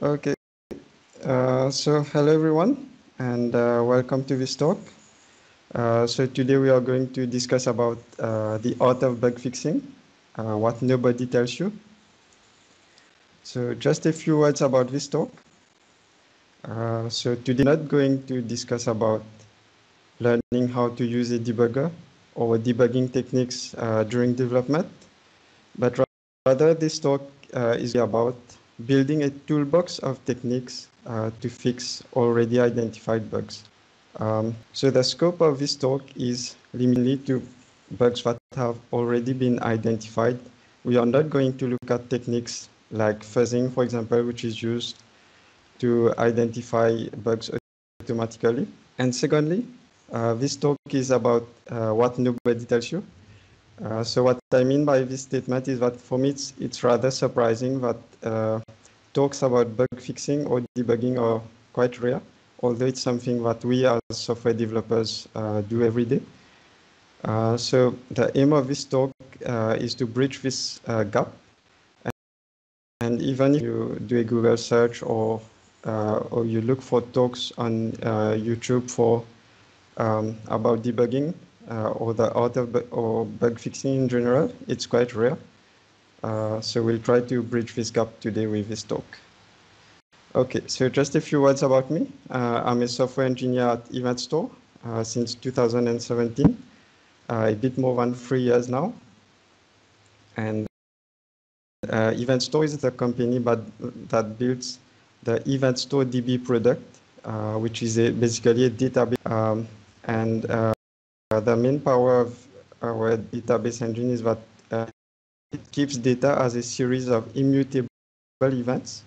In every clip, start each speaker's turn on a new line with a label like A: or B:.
A: Okay, uh, so hello everyone and uh, welcome to this talk. Uh, so today we are going to discuss about uh, the art of bug fixing, uh, what nobody tells you. So just a few words about this talk. Uh, so today not going to discuss about learning how to use a debugger or debugging techniques during development, but rather this talk is about building a toolbox of techniques uh, to fix already identified bugs. Um, so the scope of this talk is limited to bugs that have already been identified. We are not going to look at techniques like fuzzing, for example, which is used to identify bugs automatically. And secondly, uh, this talk is about uh, what nobody tells you. Uh, so what I mean by this statement is that for me, it's, it's rather surprising that uh, talks about bug fixing or debugging are quite rare, although it's something that we as software developers uh, do every day. Uh, so the aim of this talk uh, is to bridge this gap. And, and, even if you do a Google search or, or you look for talks on YouTube for um, about debugging or the bu or bug fixing in general, it's quite rare. Uh, so we'll try to bridge this gap today with this talk. Okay, so just a few words about me. Uh, I'm a software engineer at Event Store uh, since 2017, uh, a bit more than three years now. And uh, Event Store is the company but, that builds the Event Store DB product, which is a, basically a database. Um, and the main power of our database engine is that it keeps data as a series of immutable events.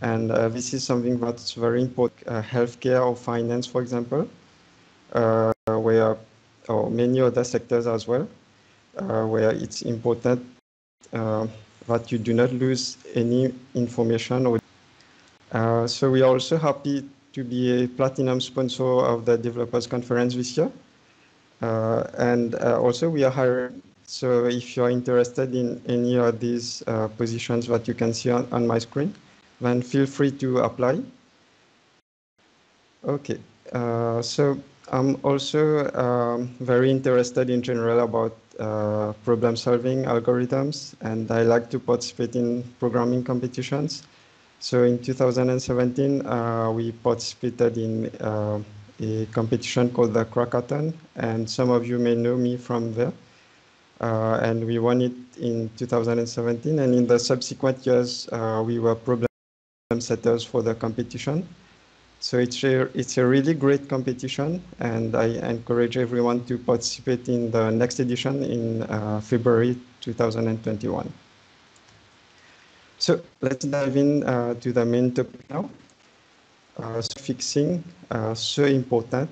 A: And uh, this is something that's very important, uh, healthcare or finance, for example, uh, where, or many other sectors as well, uh, where it's important uh, that you do not lose any information. Or, uh, so we are also happy to be a platinum sponsor of the Developers Conference this year. And also we are hiring so if you're interested in any of these uh, positions that you can see on, on my screen, then feel free to apply. Okay, uh, so I'm also um, very interested in general about uh, problem solving algorithms, and I like to participate in programming competitions. So in 2017, uh, we participated in uh, a competition called the Crackathon, and some of you may know me from there. Uh, and we won it in 2017. And in the subsequent years, uh, we were problem setters for the competition. So it's a, it's a really great competition, and I encourage everyone to participate in the next edition in uh, February 2021. So let's dive in uh, to the main topic now. Uh, fixing, uh, so important.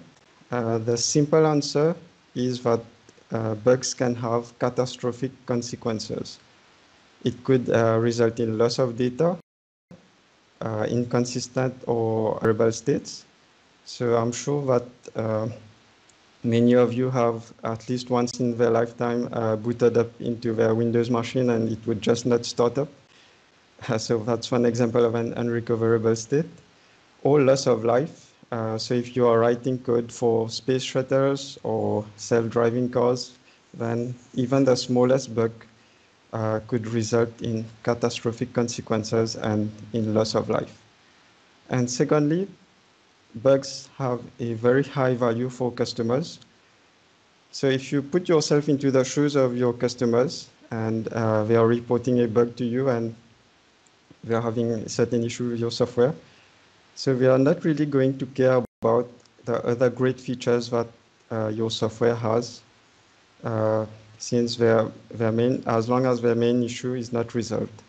A: the simple answer is that uh, bugs can have catastrophic consequences. It could uh, result in loss of data, uh, inconsistent or variable states. So I'm sure that uh, many of you have at least once in their lifetime uh, booted up into their Windows machine and it would just not start up. so that's one example of an unrecoverable state. Or loss of life, uh, so if you are writing code for space shuttles or self-driving cars, then even the smallest bug uh, could result in catastrophic consequences and in loss of life. And secondly, bugs have a very high value for customers. So if you put yourself into the shoes of your customers and uh, they are reporting a bug to you and they are having a certain issue with your software, so we are not really going to care about the other great features that uh, your software has, uh, since their, their main, as long as their main issue is not resolved.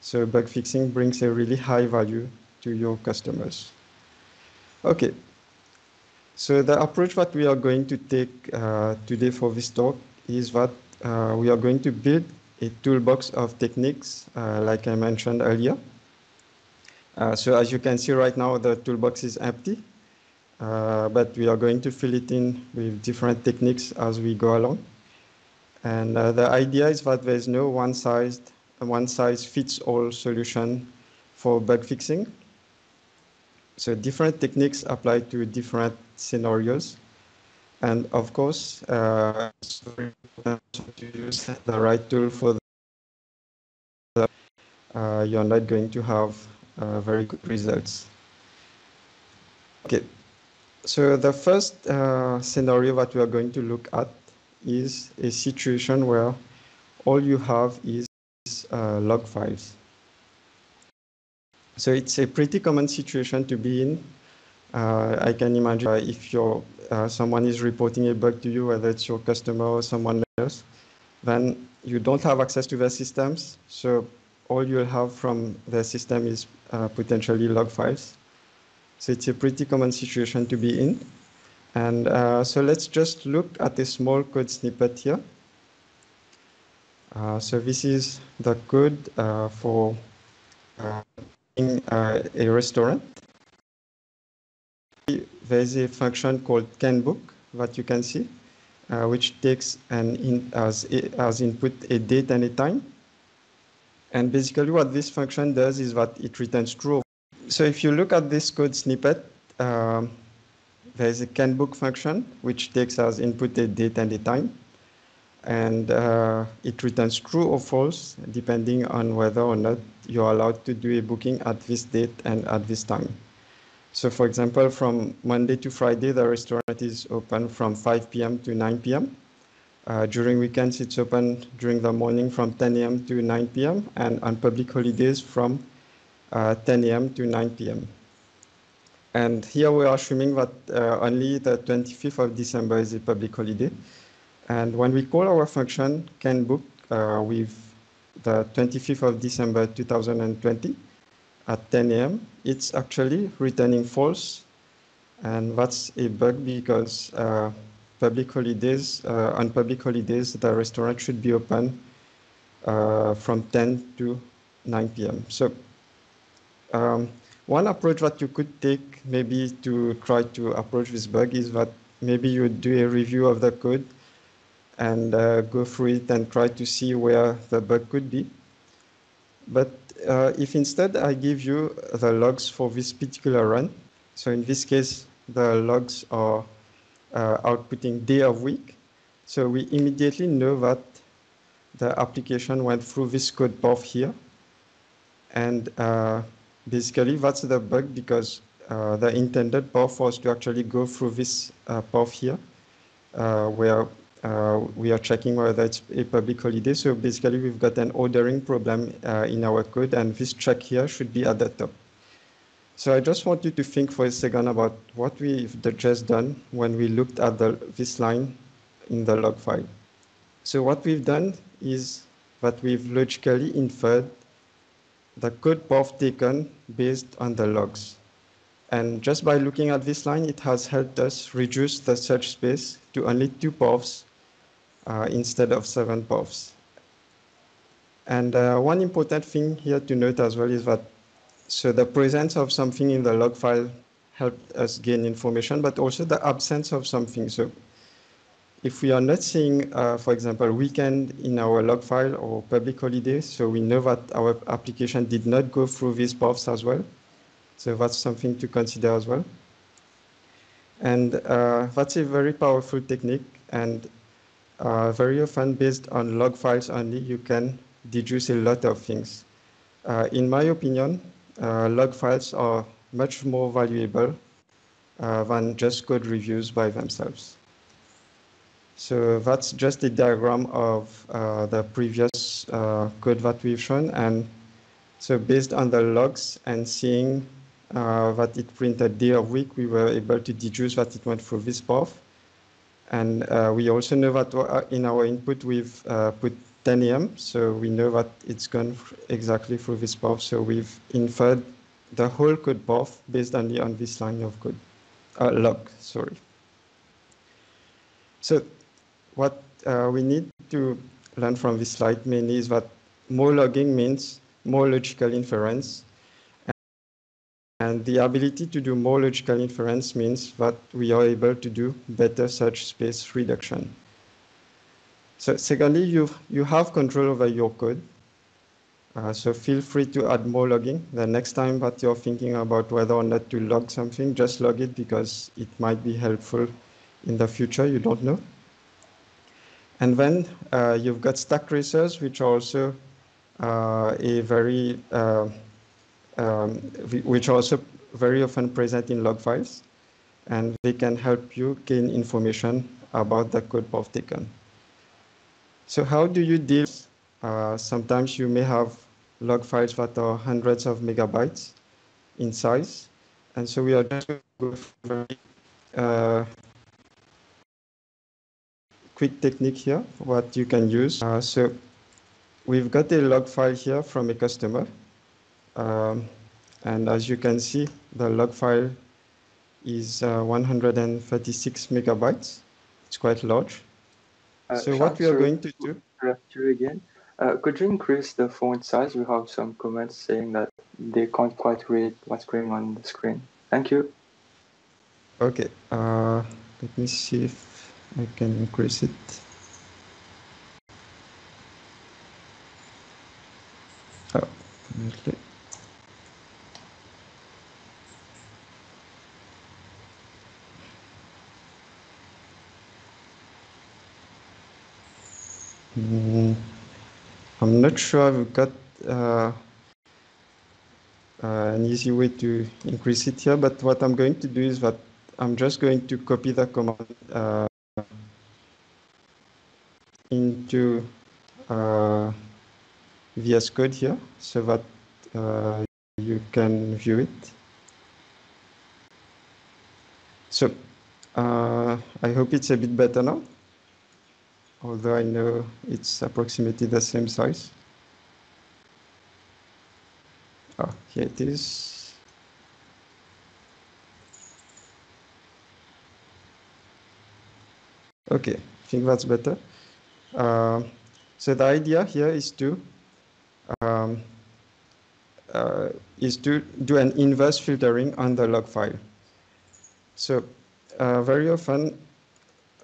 A: So bug fixing brings a really high value to your customers. Okay, so the approach that we are going to take uh, today for this talk is that uh, we are going to build a toolbox of techniques, uh, like I mentioned earlier, uh, so as you can see right now, the toolbox is empty, uh, but we are going to fill it in with different techniques as we go along. And uh, the idea is that there's no one size one size fits all solution for bug fixing. So different techniques apply to different scenarios. And of course, uh, to use the right tool for the, uh, you're not going to have uh, very good results. Okay, so the first uh, scenario that we are going to look at is a situation where all you have is uh, log files. So it's a pretty common situation to be in. Uh, I can imagine if you're, uh, someone is reporting a bug to you, whether it's your customer or someone else, then you don't have access to their systems. So all you'll have from the system is uh, potentially log files. So it's a pretty common situation to be in. And uh, so let's just look at a small code snippet here. Uh, so this is the code uh, for uh, uh, a restaurant. There's a function called canbook that you can see, which takes an in, as, as input a date and a time. And basically what this function does is that it returns true. So if you look at this code snippet, um, there's a canbook function which takes as input a date and a time and uh, it returns true or false depending on whether or not you're allowed to do a booking at this date and at this time. So for example, from Monday to Friday, the restaurant is open from 5 p.m. to 9 p.m. Uh, during weekends, it's open during the morning from 10 a.m. to 9 p.m. and on public holidays from uh, 10 a.m. to 9 p.m. And here we are assuming that uh, only the 25th of December is a public holiday. And when we call our function canbook uh, with the 25th of December 2020 at 10 a.m., it's actually returning false. And that's a bug because uh, public holidays, uh, on public holidays, the restaurant should be open uh, from 10 to 9 p.m. So um, one approach that you could take maybe to try to approach this bug is that maybe you do a review of the code and uh, go through it and try to see where the bug could be. But uh, if instead I give you the logs for this particular run, so in this case, the logs are outputting day of week. So we immediately know that the application went through this code path here. And uh, basically that's the bug because uh, the intended path was to actually go through this uh, path here, uh, where uh, we are checking whether it's a public holiday. So basically, we've got an ordering problem uh, in our code, and this check here should be at the top. So I just want you to think for a second about what we've just done when we looked at the, this line in the log file. So what we've done is that we've logically inferred the code path taken based on the logs. And just by looking at this line, it has helped us reduce the search space to only two paths uh, instead of seven paths. And uh, one important thing here to note as well is that so the presence of something in the log file helped us gain information, but also the absence of something. So if we are not seeing, uh, for example, weekend in our log file or public holiday, so we know that our application did not go through these paths as well. So that's something to consider as well. And uh, that's a very powerful technique. And uh, very often based on log files only, you can deduce a lot of things. Uh, in my opinion, log files are much more valuable uh, than just code reviews by themselves. So that's just a diagram of uh, the previous uh, code that we've shown. And so based on the logs and seeing that it printed day of week, we were able to deduce that it went through this path. And uh, we also know that uh, in our input we've uh, put 10 So we know that it's gone exactly through this path. So we've inferred the whole code path based only on this line of code, uh, log, sorry. So what uh, we need to learn from this slide mainly is that more logging means more logical inference and the ability to do more logical inference means that we are able to do better search space reduction. So secondly, you, you have control over your code. Uh, so feel free to add more logging. The next time that you're thinking about whether or not to log something, just log it because it might be helpful in the future. You don't know. And then uh, you've got stack traces, which are also uh, a very, uh, um, which are also very often present in log files, and they can help you gain information about the code path taken. So how do you deal? Uh, sometimes you may have log files that are hundreds of megabytes in size, and so we are just going very uh, quick technique here, what you can use. Uh, so we've got a log file here from a customer. Um, and as you can see, the log file is uh, 136 megabytes. It's quite large. Uh, so what we are going to do...
B: You again. Uh, could you increase the font size? We have some comments saying that they can't quite read what's going on the screen. Thank you.
A: Okay. Uh, let me see if I can increase it. Not sure I've got uh, uh, an easy way to increase it here, but what I'm going to do is that I'm just going to copy the command uh, into uh, VS Code here so that uh, you can view it. So uh, I hope it's a bit better now, although I know it's approximately the same size. Oh, here it is. Okay, I think that's better. Uh, so the idea here is to um, uh, is to do an inverse filtering on the log file. So uh, very often,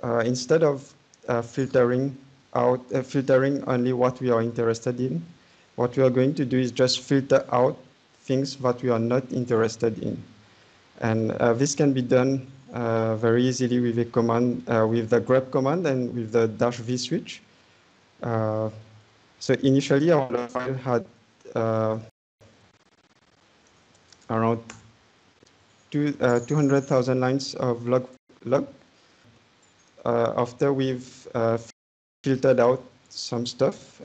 A: uh, instead of filtering out filtering only what we are interested in, what we are going to do is just filter out things that we are not interested in. And this can be done uh, very easily with a command, uh, with the grep command and with the dash v switch. Uh, so initially our file had uh, around two, uh, 200,000 lines of log. log. Uh, after we've filtered out some stuff,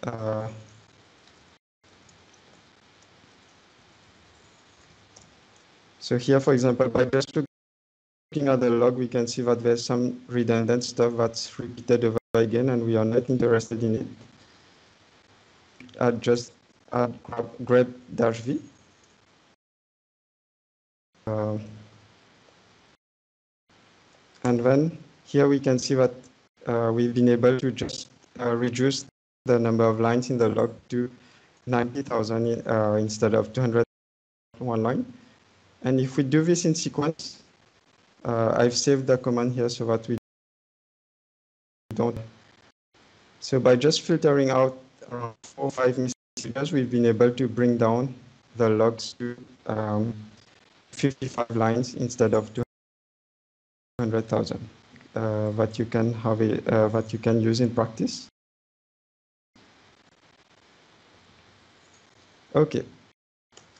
A: so here, for example, by just looking at the log, we can see that there's some redundant stuff that's repeated over again, and we are not interested in it. I just add grep dash v. Uh, and then here we can see that uh, we've been able to just uh, reduce the number of lines in the log to 90,000 uh, instead of 201 line. And if we do this in sequence, uh, I've saved the command here so that we don't. So by just filtering out around four or five messages, we've been able to bring down the logs to um, 55 lines instead of 200,000 uh, that you can have a, uh, that you can use in practice. Okay,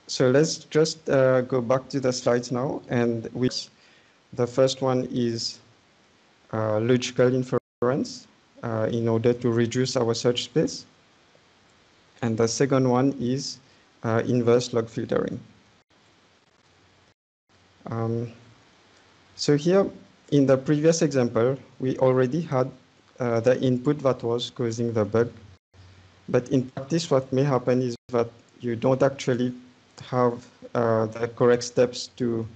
A: so let's just uh, go back to the slides now and we the first one is logical inference in order to reduce our search space. And the second one is uh, inverse log filtering. Um, so here in the previous example, we already had uh, the input that was causing the bug. But in practice, what may happen is that you don't actually have uh, the correct steps to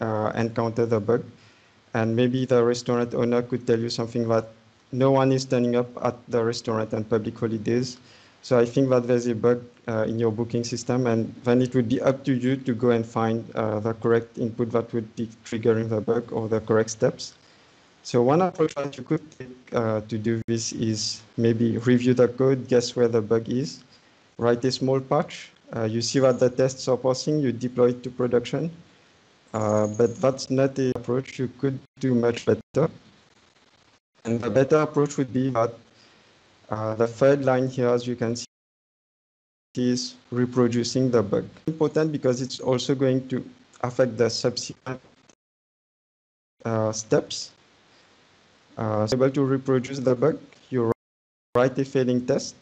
A: uh, encounter the bug. And maybe the restaurant owner could tell you something that no one is turning up at the restaurant on public holidays. So I think that there's a bug uh, in your booking system, and then it would be up to you to go and find uh, the correct input that would be triggering the bug or the correct steps. So one approach that you could take uh, to do this is maybe review the code, guess where the bug is, write a small patch. Uh, you see that the tests are passing, you deploy it to production. Uh, but that's not the approach. You could do much better. And the better approach would be that uh, the third line here, as you can see, is reproducing the bug. Important because it's also going to affect the subsequent uh, steps. Uh, so able to reproduce the bug, you write a failing test,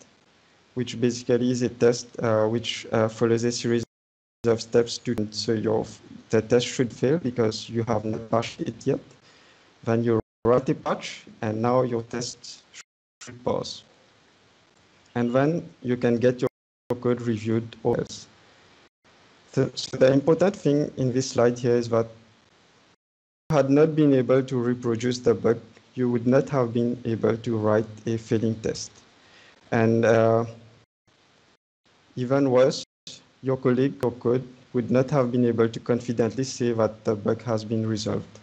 A: which basically is a test uh, which uh, follows a series of steps to so your the test should fail because you have not patched it yet. Then you write a patch, and now your test should pass. And then you can get your code reviewed or else. So, so the important thing in this slide here is that had not been able to reproduce the bug, you would not have been able to write a failing test. And uh, even worse, your colleague or code would not have been able to confidently say that the bug has been resolved.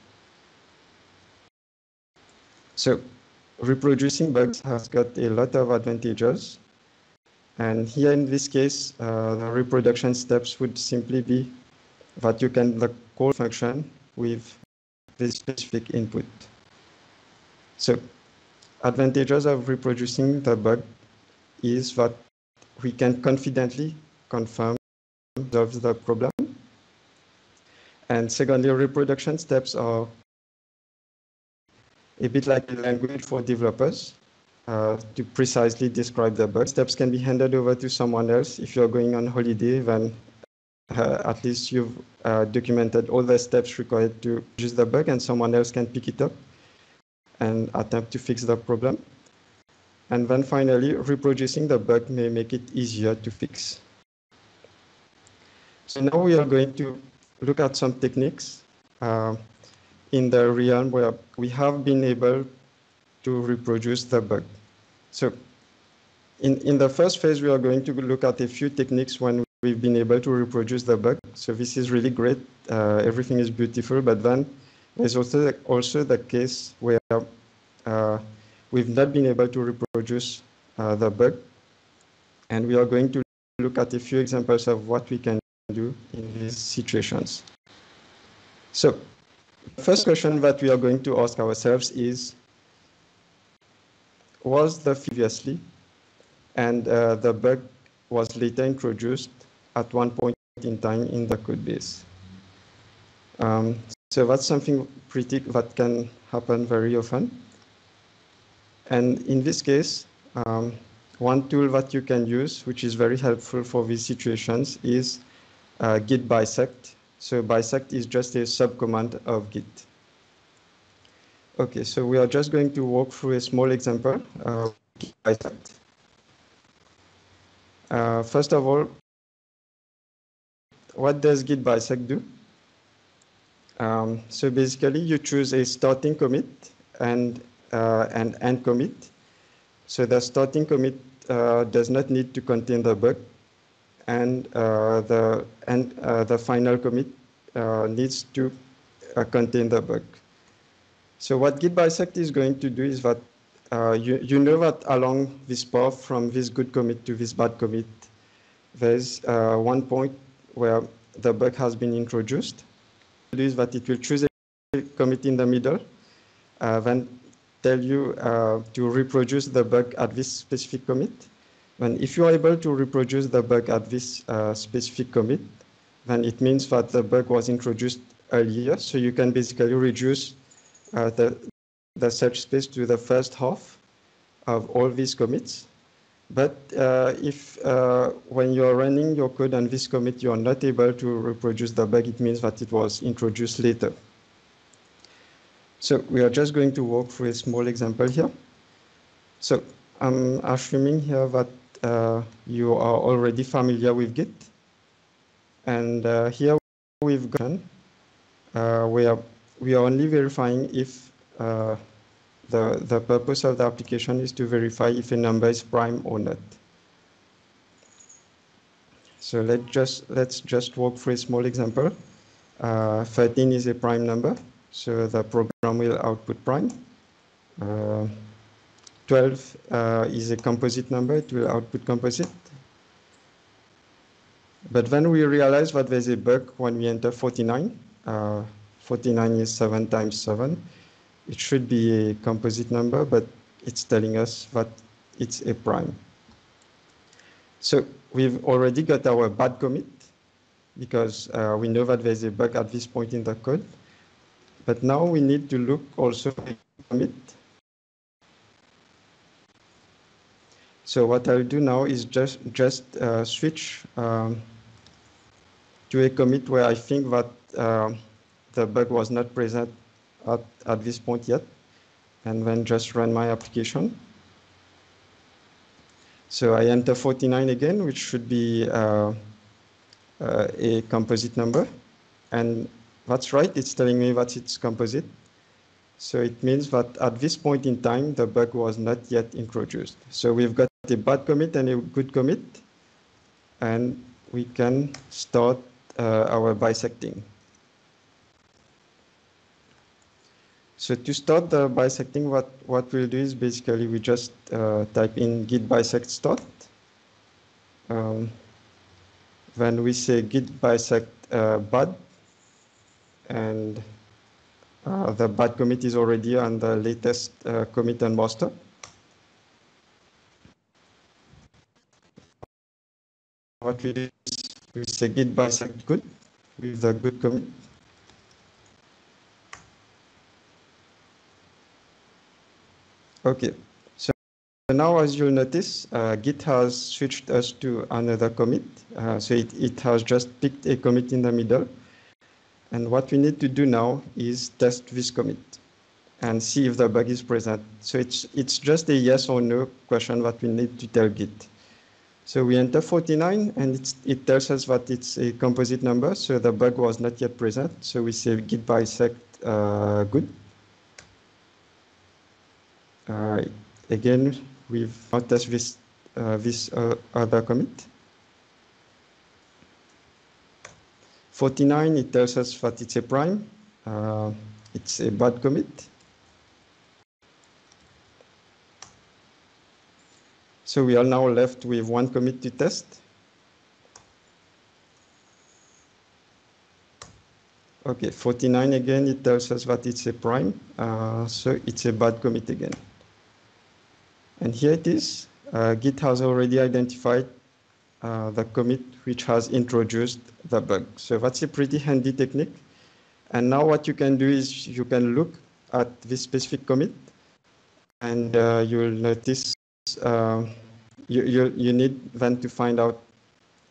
A: So reproducing bugs has got a lot of advantages. And here in this case, uh, the reproduction steps would simply be that you can the call function with this specific input. So advantages of reproducing the bug is that we can confidently confirm of the problem. And secondly, reproduction steps are a bit like a language for developers uh, to precisely describe the bug. Steps can be handed over to someone else. If you're going on holiday, then uh, at least you've uh, documented all the steps required to use the bug and someone else can pick it up and attempt to fix the problem. And then finally, reproducing the bug may make it easier to fix. So now we are going to look at some techniques uh, in the realm where we have been able to reproduce the bug. So in, in the first phase, we are going to look at a few techniques when we've been able to reproduce the bug. So this is really great. Uh, everything is beautiful, but then there's also the, also the case where uh, we've not been able to reproduce uh, the bug. And we are going to look at a few examples of what we can do in these situations. So first question that we are going to ask ourselves is, was the previously and uh, the bug was later introduced at one point in time in the code base. Um, so that's something pretty that can happen very often. And in this case, um, one tool that you can use, which is very helpful for these situations, is uh, git bisect. So bisect is just a subcommand of git. Okay, so we are just going to walk through a small example of git bisect. Uh, first of all, what does git bisect do? Um, so basically, you choose a starting commit and uh, an end commit. So the starting commit uh, does not need to contain the bug, and uh, the and uh, the final commit uh, needs to uh, contain the bug. So what git bisect is going to do is that you you know that along this path from this good commit to this bad commit, there's one point where the bug has been introduced. Is that it will choose a commit in the middle, then tell you uh, to reproduce the bug at this specific commit. And if you are able to reproduce the bug at this uh, specific commit, then it means that the bug was introduced earlier. So you can basically reduce uh, the, the search space to the first half of all these commits. But uh, if uh, when you're running your code on this commit, you're not able to reproduce the bug, it means that it was introduced later. So we are just going to walk through a small example here. So I'm assuming here that uh, you are already familiar with Git. And uh, here we've gone, uh, we, are, we are only verifying if uh, the, the purpose of the application is to verify if a number is prime or not. So let's just, let's just walk through a small example. Uh, 13 is a prime number. So the program will output prime. Uh, 12 uh, is a composite number, it will output composite. But then we realize that there's a bug when we enter 49. Uh, 49 is 7 times 7. It should be a composite number, but it's telling us that it's a prime. So we've already got our bad commit because uh, we know that there's a bug at this point in the code. But now we need to look also at commit. So what I'll do now is just just uh, switch um, to a commit where I think that uh, the bug was not present at, at this point yet, and then just run my application. So I enter 49 again, which should be uh, uh, a composite number. And that's right, it's telling me that it's composite. So it means that at this point in time, the bug was not yet introduced. So we've got a bad commit and a good commit, and we can start uh, our bisecting. So to start the bisecting, what, what we'll do is basically we just uh, type in git bisect start. Um, then we say git bisect uh, bad, and uh, the bad commit is already on the latest uh, commit and master. We do is we say git bisect good with the good commit. Okay, so now as you'll notice, uh, Git has switched us to another commit. Uh, so it, it has just picked a commit in the middle. And what we need to do now is test this commit and see if the bug is present. So it's, it's just a yes or no question that we need to tell Git. So we enter 49 and it tells us that it's a composite number. So the bug was not yet present. So we say git bisect uh, good. Uh, again, we've not tested this, uh, this uh, other commit. 49, it tells us that it's a prime. Uh, it's a bad commit. So we are now left with one commit to test. Okay, 49 again, it tells us that it's a prime. Uh, so it's a bad commit again. And here it is. Uh, Git has already identified uh, the commit which has introduced the bug. So that's a pretty handy technique. And now what you can do is you can look at this specific commit and uh, you'll notice uh, you, you, you, need then to find out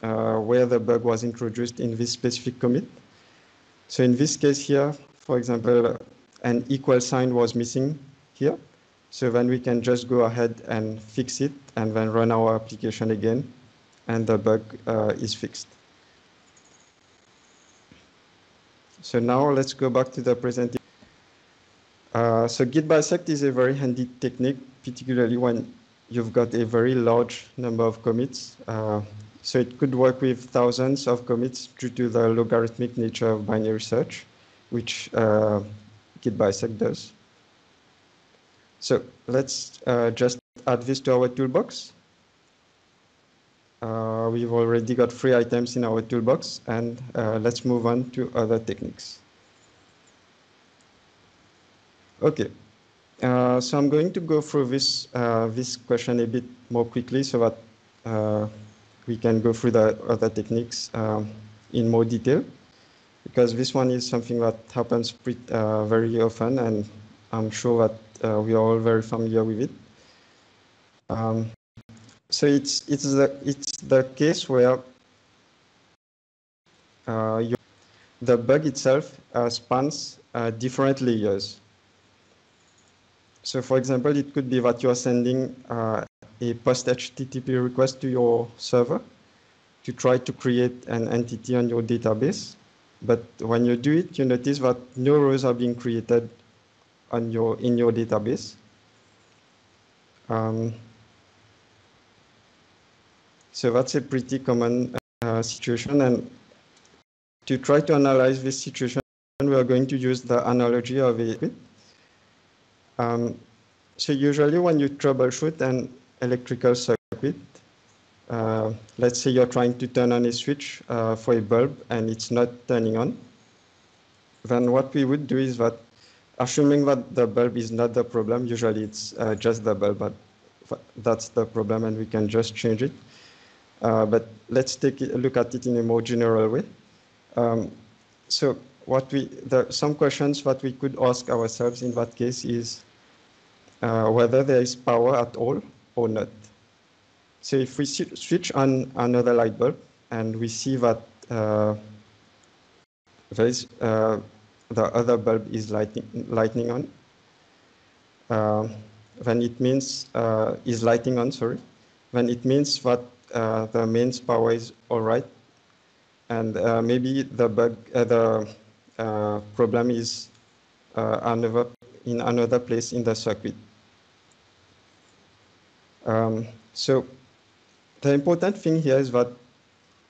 A: uh, where the bug was introduced in this specific commit. So in this case here, for example, an equal sign was missing here. So then we can just go ahead and fix it and then run our application again and the bug uh, is fixed. So now let's go back to the presentation. Uh, so git bisect is a very handy technique, particularly when you've got a very large number of commits. Uh, so it could work with thousands of commits due to the logarithmic nature of binary search, which uh, git bisect does. So let's uh, just add this to our toolbox. Uh, we've already got three items in our toolbox and uh, let's move on to other techniques. Okay, uh, so I'm going to go through this, uh, this question a bit more quickly so that uh, we can go through the other techniques um, in more detail because this one is something that happens pretty, very often and I'm sure that uh, we are all very familiar with it. Um, so it's it's the it's the case where uh, the bug itself uh, spans uh, different layers. So, for example, it could be that you are sending uh, a post HTTP request to your server to try to create an entity on your database. But when you do it, you notice that no rows are being created on your in your database. Um, so that's a pretty common uh, situation. And to try to analyze this situation, we are going to use the analogy of a um, so usually when you troubleshoot an electrical circuit, uh, let's say you're trying to turn on a switch uh, for a bulb and it's not turning on, then what we would do is that, assuming that the bulb is not the problem, usually it's uh, just the bulb, but that's the problem and we can just change it. Uh, but let's take a look at it in a more general way. Um, so what we, the, some questions that we could ask ourselves in that case is uh, whether there is power at all or not. So if we switch on another light bulb and we see that uh, there is, uh, the other bulb is lighting, lightning on, uh, then it means uh, is lighting on, sorry, then it means that uh, the mains power is all right, and uh, maybe the bug, the problem is another in another place in the circuit. Um, so the important thing here is that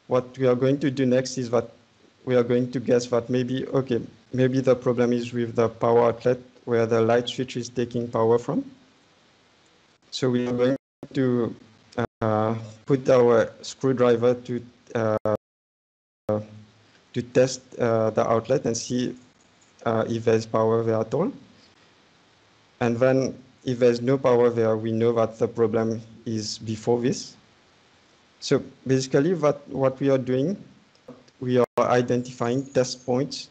A: what we are going to do next is that we are going to guess that maybe, okay, maybe the problem is with the power outlet where the light switch is taking power from. So we are going to uh, put our screwdriver to uh, to test uh, the outlet and see uh, if there's power there at all. And then if there's no power there, we know that the problem is before this. So basically what, what we are doing, we are identifying test points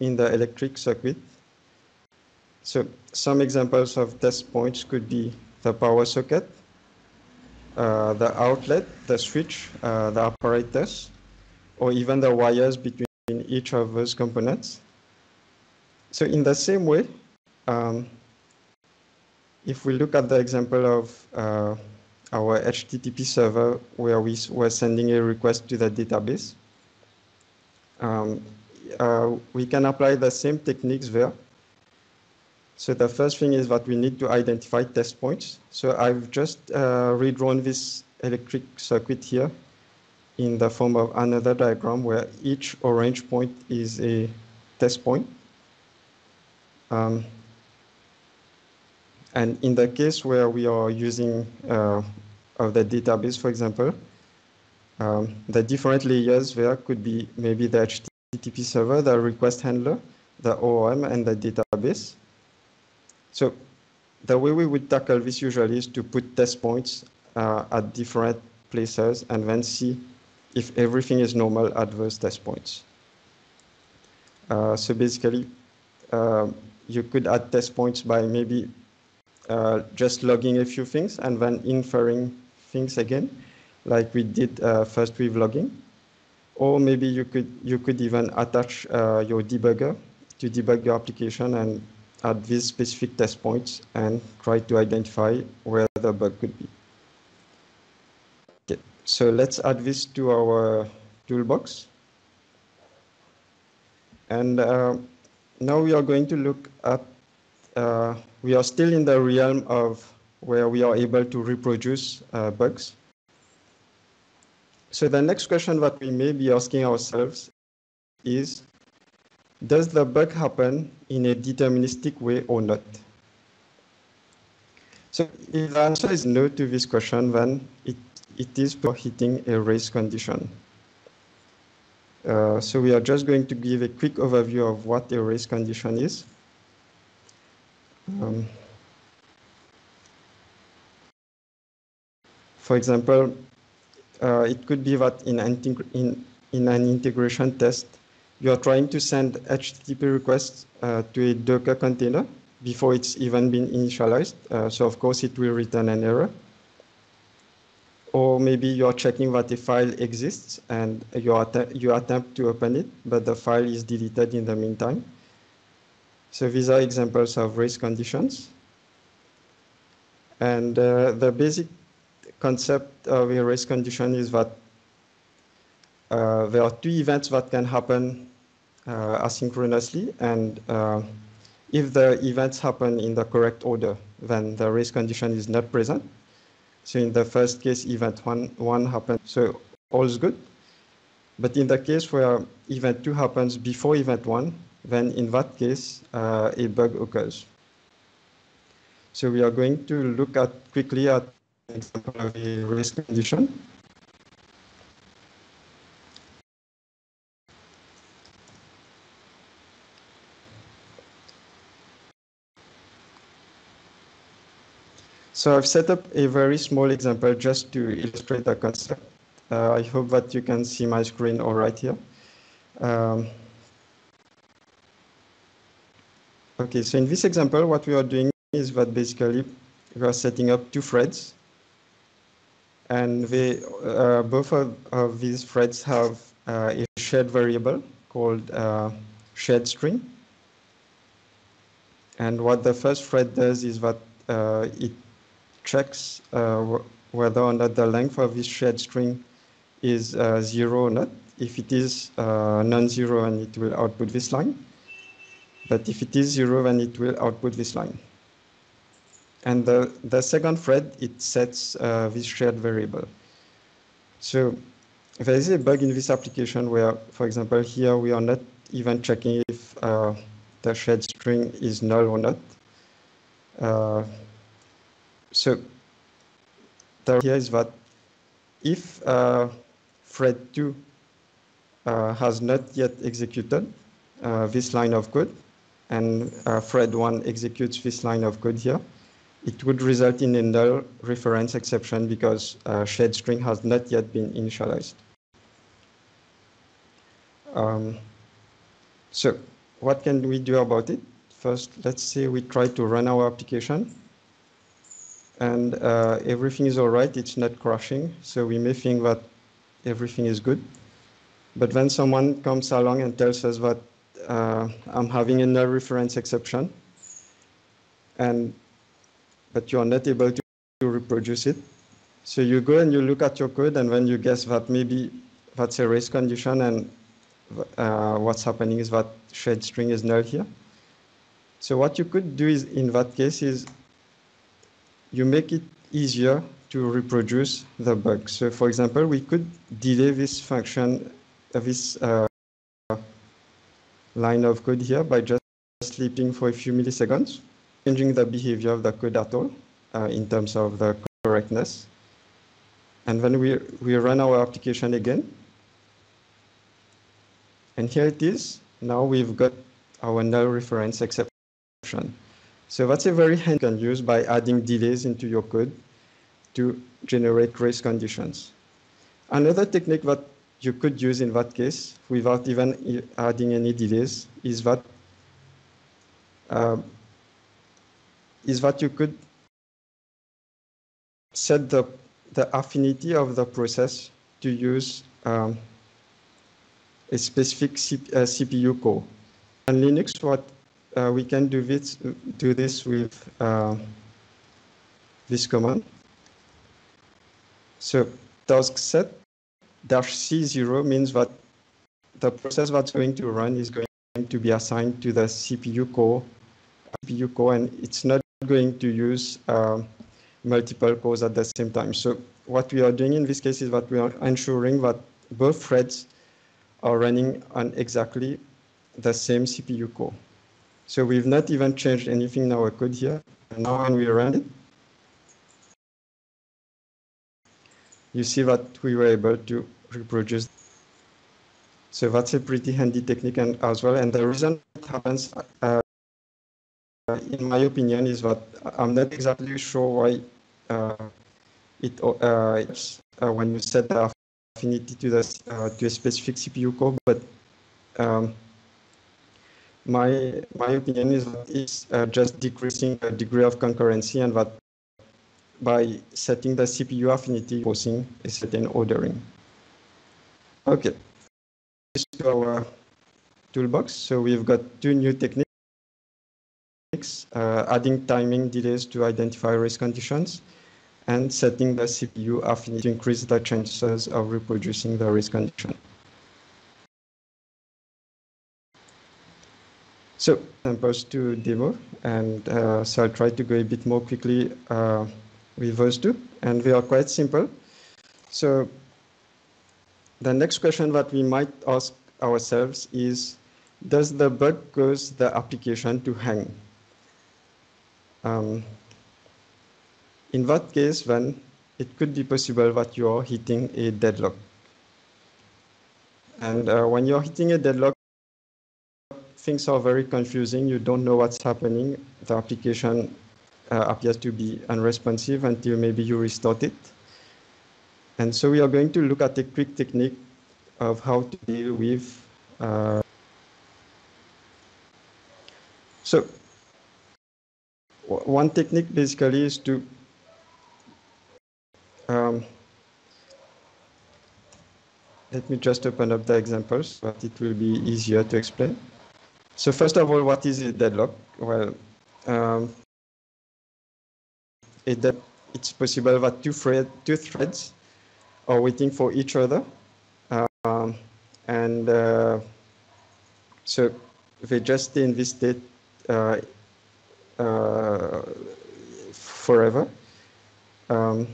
A: in the electric circuit. So some examples of test points could be the power socket, uh, the outlet, the switch, uh, the apparatus, or even the wires between each of those components. So in the same way, um, if we look at the example of uh, our HTTP server where we were sending a request to the database. Um, uh, we can apply the same techniques there. So the first thing is that we need to identify test points. So I've just uh, redrawn this electric circuit here in the form of another diagram where each orange point is a test point. Um, and in the case where we are using uh, of the database, for example, um, the different layers there could be maybe the HTTP server, the request handler, the ORM, and the database. So the way we would tackle this usually is to put test points uh, at different places and then see if everything is normal at those test points. Uh, so basically, uh, you could add test points by maybe uh, just logging a few things and then inferring things again, like we did uh, first with logging. Or maybe you could, you could even attach uh, your debugger to debug your application and add these specific test points and try to identify where the bug could be. Okay, so let's add this to our toolbox. And uh, now we are going to look at, uh, we are still in the realm of where we are able to reproduce uh, bugs. So the next question that we may be asking ourselves is, does the bug happen in a deterministic way or not? So if the answer is no to this question, then it, it is for hitting a race condition. Uh, so we are just going to give a quick overview of what a race condition is. Um, For example, uh, it could be that in, in, in, an integration test, you are trying to send HTTP requests uh, to a Docker container before it's even been initialized. Uh, so of course it will return an error. Or maybe you're checking that a file exists and you, att you attempt to open it, but the file is deleted in the meantime. So these are examples of race conditions. And uh, the basic concept of a race condition is that uh, there are two events that can happen uh, asynchronously, and uh, if the events happen in the correct order, then the race condition is not present. So in the first case, event one, one happens, so all is good. But in the case where event two happens before event one, then in that case, uh, a bug occurs. So we are going to look at quickly at an example of a race condition. So I've set up a very small example just to illustrate the concept. Uh, I hope that you can see my screen all right here. Um, okay, so in this example, what we are doing is that basically we are setting up two threads and they, uh, both of, of, these threads have uh, a shared variable called uh, shared string. And what the first thread does is that uh, it checks uh, whether or not the length of this shared string is uh, zero or not. If it is non-zero, and it will output this line. But if it is zero, then it will output this line. And the, the second thread, it sets uh, this shared variable. So there is a bug in this application where, for example, here we are not even checking if uh, the shared string is null or not. Uh, so the idea is that if uh, thread 2 uh, has not yet executed uh, this line of code, and thread 1 executes this line of code here, it would result in a null reference exception because uh, shared string has not yet been initialized. Um, so what can we do about it? First, let's say we try to run our application and uh, everything is all right, it's not crashing. So we may think that everything is good. But then someone comes along and tells us that uh, I'm having a null reference exception. And but you are not able to, reproduce it. So you go and you look at your code, and when you guess that maybe that's a race condition, and uh, what's happening is that shared string is null here. So what you could do is, in that case, is you make it easier to reproduce the bug. So for example, we could delay this function, uh, this uh, line of code here by just sleeping for a few milliseconds changing the behavior of the code at all uh, in terms of the correctness. And then we, we run our application again. And here it is. Now we've got our null reference exception. So that's a very hand can use by adding delays into your code to generate race conditions. Another technique that you could use in that case without even adding any delays is that uh, is that you could set the, the affinity of the process to use um, a specific C, uh, CPU core. On Linux, what uh, we can do this, do this with uh, this command. So taskset dash C0 means that the process that's going to run is going to be assigned to the CPU core, CPU core, and it's not going to use uh, multiple cores at the same time. So what we are doing in this case is that we are ensuring that both threads are running on exactly the same CPU core. So we've not even changed anything in our code here. And now when we run it, you see that we were able to reproduce. So that's a pretty handy technique and, as well. And the reason it happens uh, in my opinion, is that I'm not exactly sure why uh, it uh, uh, when you set the affinity to the uh, to a specific CPU core, but um, my my opinion is that it's uh, just decreasing the degree of concurrency, and that by setting the CPU affinity, posing a certain ordering. Okay, this is our toolbox. So we've got two new techniques uh, adding timing delays to identify race conditions, and setting the CPU affinity to increase the chances of reproducing the race condition. So examples to demo, and uh, so I'll try to go a bit more quickly uh, those two, and they are quite simple. So the next question that we might ask ourselves is, does the bug cause the application to hang? Um, in that case, then it could be possible that you are hitting a deadlock. And uh, when you're hitting a deadlock, things are very confusing. You don't know what's happening. The application appears to be unresponsive until maybe you restart it. And so we are going to look at a quick technique of how to deal with uh, so one technique basically is to um, let me just open up the examples, but it will be easier to explain. So first of all, what is a deadlock? Well, um, it, it's possible that two, thread, two threads are waiting for each other. Um, and uh, so they just stay in this state uh, uh, forever. Um,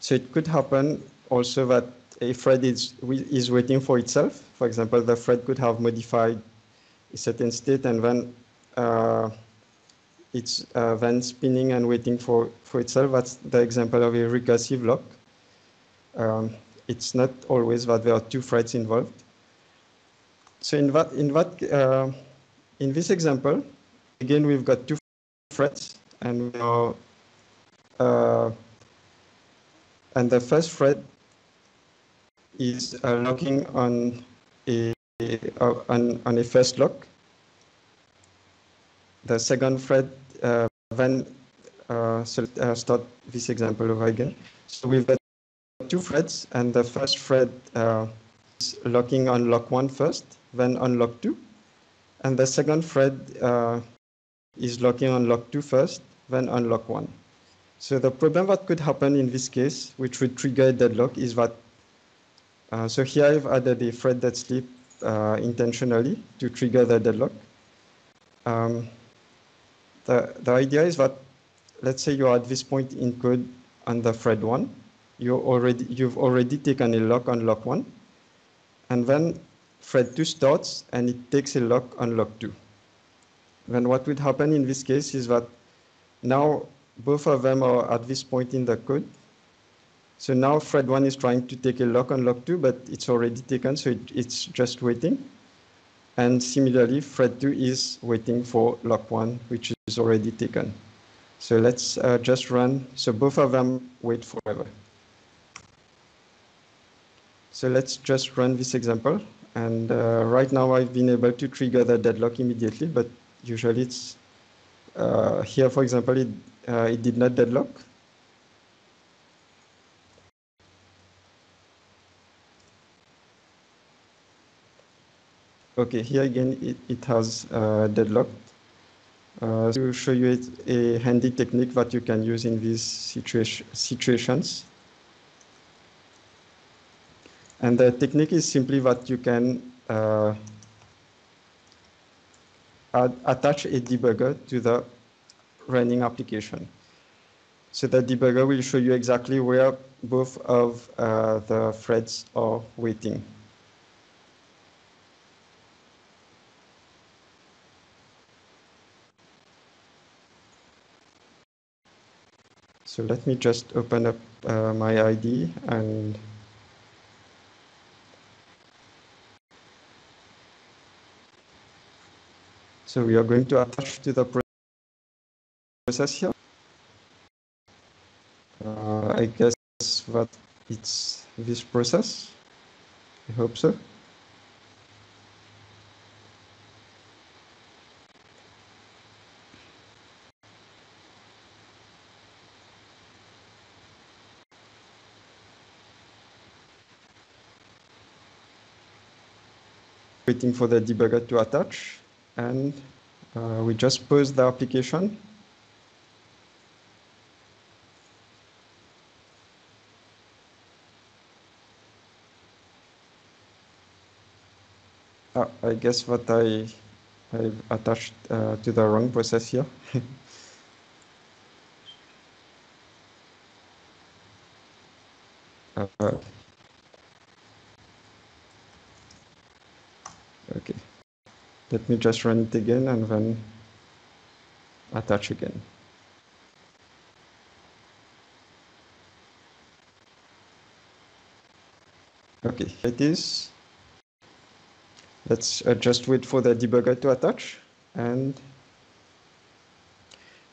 A: so it could happen also that a thread is, is waiting for itself. For example, the thread could have modified a certain state and then uh, it's uh, then spinning and waiting for, for itself. That's the example of a recursive lock. Um, it's not always that there are two threads involved. So in that, in that, uh, in this example, again, we've got two threads and we are, uh, and the first thread is uh, locking on a, uh, on, on a first lock. The second thread then uh, so, uh, start this example over again. So we've got two threads, and the first thread uh, is locking on lock one first, then on lock two, and the second thread uh, is locking on lock two first, then on lock one. So the problem that could happen in this case, which would trigger a deadlock, is that uh, so here I've added a thread that sleep uh, intentionally to trigger the deadlock. Um, the, the idea is that, let's say you're at this point in code on the thread one, you already, you've already taken a lock on lock one, and then thread two starts and it takes a lock on lock two. Then what would happen in this case is that now both of them are at this point in the code, so now thread one is trying to take a lock on lock two, but it's already taken, so it, it's just waiting. And similarly, thread two is waiting for lock one, which is already taken. So let's uh, just run. So both of them wait forever. So let's just run this example. And uh, right now I've been able to trigger the deadlock immediately, but usually it's uh, here, for example, it, uh, it did not deadlock. Okay, here again it, it has uh, deadlocked. Uh, to show you a handy technique that you can use in these situa situations. And the technique is simply that you can uh, add, attach a debugger to the running application. So the debugger will show you exactly where both of uh, the threads are waiting. So let me just open up uh, my ID and so we are going to attach to the process here. Uh, I guess that it's this process. I hope so. Waiting for the debugger to attach and uh, we just pause the application. Uh, I guess what I I've attached uh, to the wrong process here. uh, Okay. Let me just run it again and then attach again. Okay, it is. Let's uh, just wait for the debugger to attach. And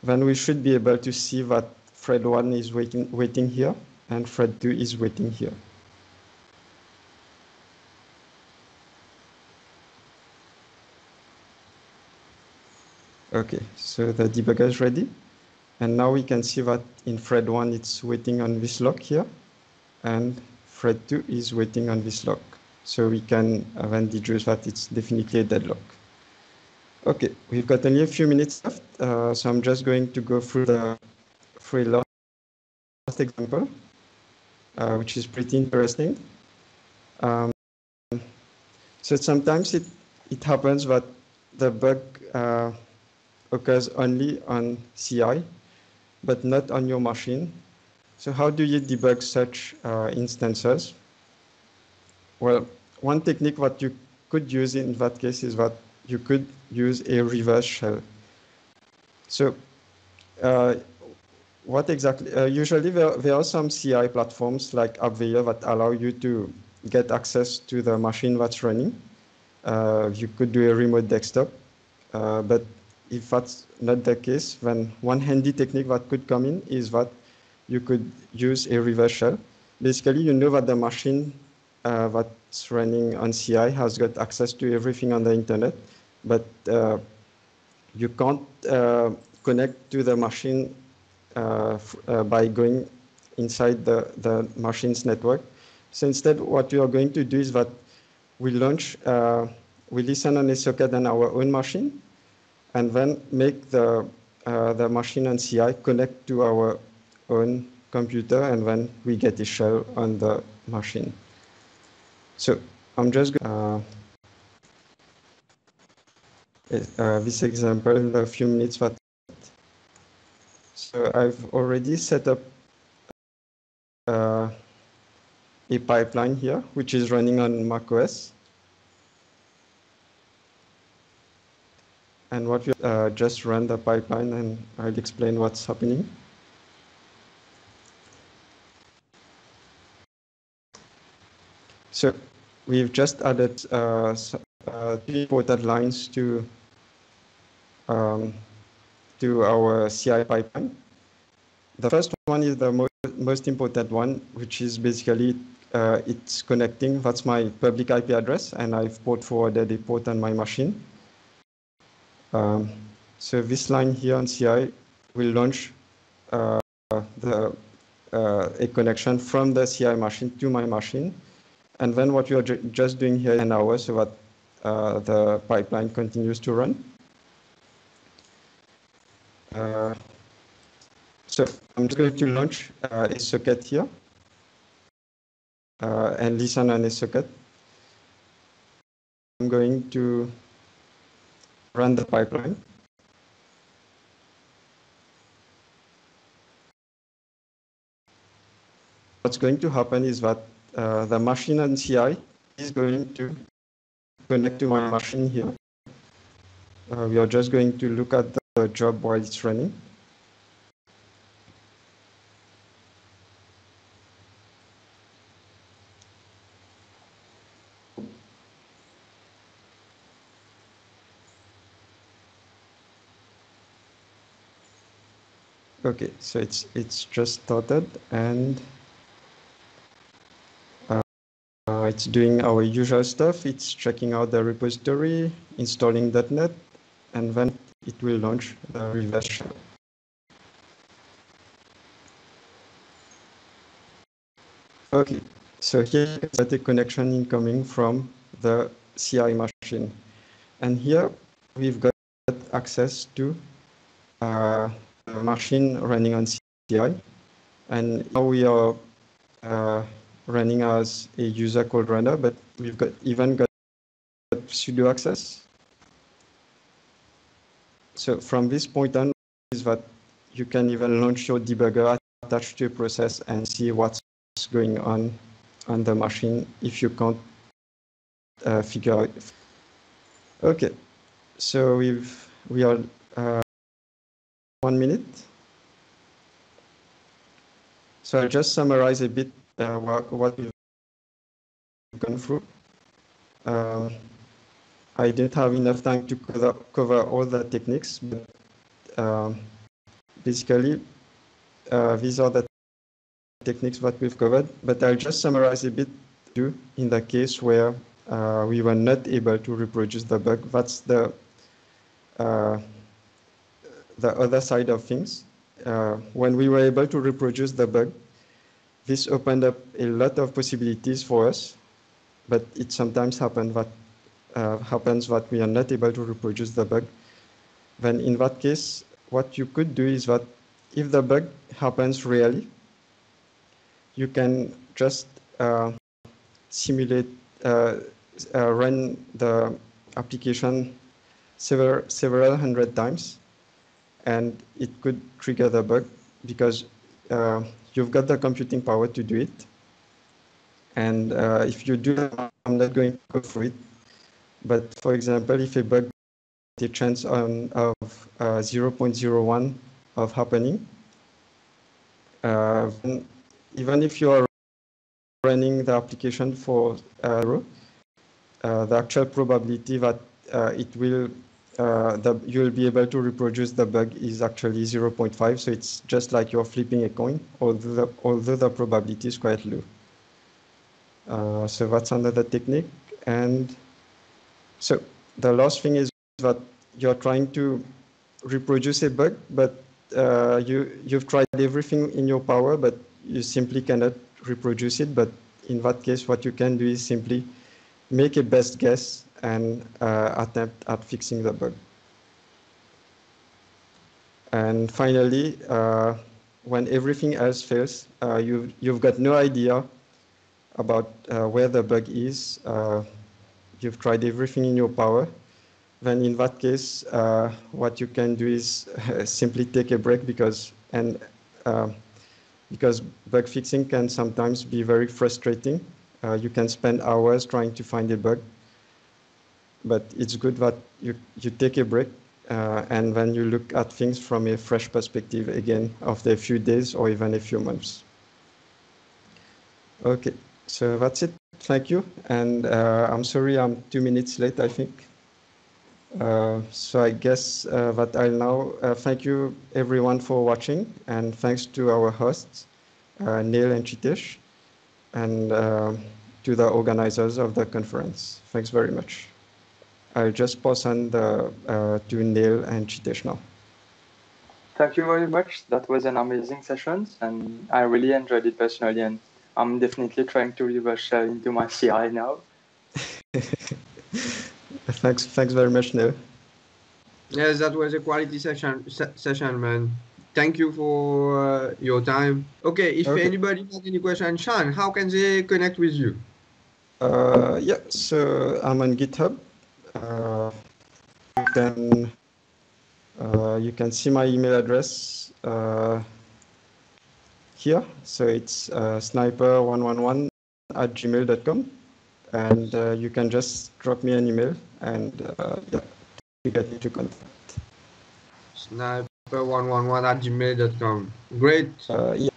A: then we should be able to see that thread 1 is waiting, waiting here and thread 2 is waiting here. Okay, so the debugger is ready. And now we can see that in thread 1 it's waiting on this lock here and thread 2 is waiting on this lock. So we can then deduce that it's definitely a deadlock. Okay, we've got only a few minutes left, uh, so I'm just going to go through the free last example, uh, which is pretty interesting. Um, so sometimes it, it happens that the bug uh, occurs only on CI, but not on your machine. So how do you debug such uh, instances? Well, one technique that you could use in that case is that you could use a reverse shell. So uh, what exactly, uh, usually there, there are some CI platforms like Appveyor that allow you to get access to the machine that's running. Uh, you could do a remote desktop, uh, but if that's not the case, then one handy technique that could come in is that you could use a reverse shell. Basically, you know that the machine uh, that's running on CI has got access to everything on the internet, but uh, you can't uh, connect to the machine uh, uh, by going inside the, the machine's network. So instead, what we are going to do is that we launch, uh, we listen on a socket on our own machine, and then make the, the machine and CI connect to our own computer, and then we get a shell on the machine. So I'm just going uh, uh, this example in a few minutes. But so I've already set up uh, a pipeline here, which is running on macOS. And what we uh, just run the pipeline and I'll explain what's happening. So we've just added uh, uh, three important lines to um, to our CI pipeline. The first one is the mo most important one, which is basically uh, it's connecting. That's my public IP address, and I've port forwarded a port on my machine. Um, so this line here on CI will launch uh, the uh, a connection from the CI machine to my machine. And then what we are ju just doing here an hour so that uh, the pipeline continues to run. Uh, so I'm just going to launch uh, a socket here uh, and listen on a socket. I'm going to run the pipeline. What's going to happen is that uh, the machine and CI is going to connect to my machine here. Uh, we are just going to look at the job while it's running. Okay, so it's it's just started and uh, it's doing our usual stuff. It's checking out the repository, installing .NET, and then it will launch the reverse shell. Okay, so here is the connection incoming from the CI machine. And here we've got access to uh, machine running on CI. And now we are uh, running as a user called runner, but we've got even got sudo access. So from this point on is that you can even launch your debugger attached to a process and see what's going on on the machine if you can't uh, figure out. Okay, so we've we are uh, one minute. So I'll just summarize a bit uh, what, what we've gone through. Um, I didn't have enough time to cover, cover all the techniques, but um, basically, uh, these are the techniques that we've covered, but I'll just summarize a bit too in the case where uh, we were not able to reproduce the bug. That's the uh, the other side of things. Uh, when we were able to reproduce the bug, this opened up a lot of possibilities for us, but it sometimes happen that, uh, happens that we are not able to reproduce the bug. Then in that case, what you could do is that if the bug happens really, you can just uh, simulate, uh, uh, run the application several, several hundred times and it could trigger the bug because uh, you've got the computing power to do it. And uh, if you do, I'm not going to go through it. But for example, if a bug the chance on, of uh, 0.01 of happening, uh, even if you are running the application for uh, the actual probability that uh, it will uh, the, you'll be able to reproduce the bug is actually 0.5. So it's just like you're flipping a coin, although the, although the probability is quite low. Uh, so that's another technique. And so the last thing is that you're trying to reproduce a bug, but uh, you, you've tried everything in your power, but you simply cannot reproduce it. But in that case, what you can do is simply make a best guess and uh, attempt at fixing the bug. And finally, uh, when everything else fails, uh, you've, you've got no idea about uh, where the bug is. Uh, you've tried everything in your power. Then in that case, uh, what you can do is simply take a break because and because bug fixing can sometimes be very frustrating. you can spend hours trying to find a bug but it's good that you, you take a break uh, and then you look at things from a fresh perspective again after a few days or even a few months. Okay, so that's it. Thank you. And uh, I'm sorry I'm two minutes late, I think. Uh, so I guess uh, that I'll now uh, thank you everyone for watching and thanks to our hosts, uh, Neil and Chitesh, and to the organizers of the conference. Thanks very much. I'll just pass on the, uh, to Neil and Chitesh now.
B: Thank you very much. That was an amazing session, and I really enjoyed it personally. And I'm definitely trying to reverse shell into my CI now.
A: thanks, thanks very much, Neil.
C: Yes, that was a quality session, se session, man. Thank you for uh, your time. Okay, if okay. anybody has any questions, Shaan, how can they connect with you?
A: Uh, yeah, so I'm on GitHub uh, you can uh, you can see my email address uh, here. So it's sniper111 at gmail.com. And you can just drop me an email and yeah, you get into contact.
C: Sniper111 at gmail.com. Great.
A: yeah.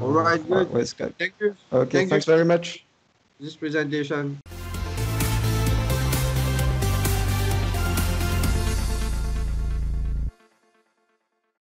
C: All right, good.
A: Thank
C: you.
A: Okay,
C: Thank
A: thanks
C: you.
A: very much.
C: This presentation